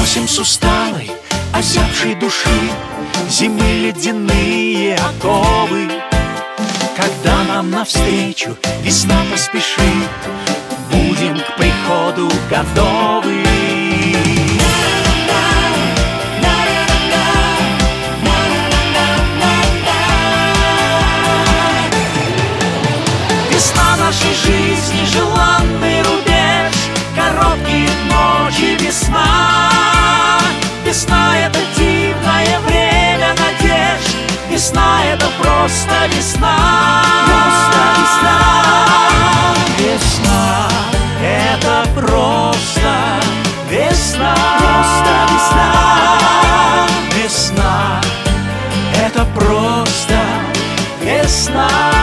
Бросим с усталой, озябшей души. Зимы ледяные оковы Когда нам навстречу весна поспешит Будем к приходу готовы. Весна нашей жизни, желанный Весна — это дивное время надежд. Весна — это просто весна. Просто весна. Весна — это просто весна. Просто весна. Весна — это просто весна.